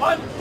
传。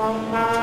Uh-huh.